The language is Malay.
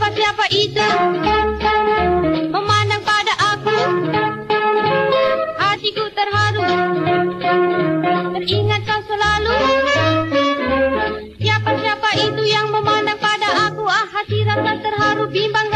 Siapa siapa itu memandang pada aku hatiku terharu teringat kau selalu siapa siapa itu yang memandang pada aku ah hati rasa terharu bimbang.